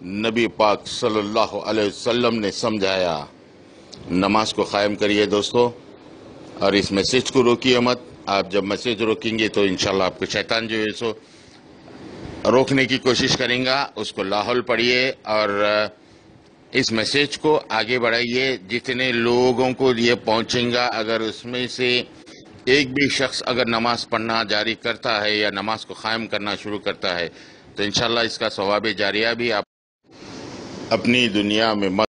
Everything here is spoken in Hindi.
नबी पाक सल्लल्लाहु अलैहि वसल्लम ने समझाया, नमाज़ को कायम करिए दोस्तों, और इस मैसेज को रोकिए मत। आप जब मैसेज रोकेंगे तो इंशाल्लाह आपको शैतान जो है सो रोकने की कोशिश करेंगे, उसको लाहौल पढ़िए और इस मैसेज को आगे बढ़ाइए। जितने लोगों को ये पहुंचेगा, अगर उसमें से एक भी शख्स अगर नमाज़ पढ़ना जारी करता है या नमाज़ को कायम करना शुरू करता है तो इंशाल्लाह इसका सवाब जारिया भी आप अपनी दुनिया में मत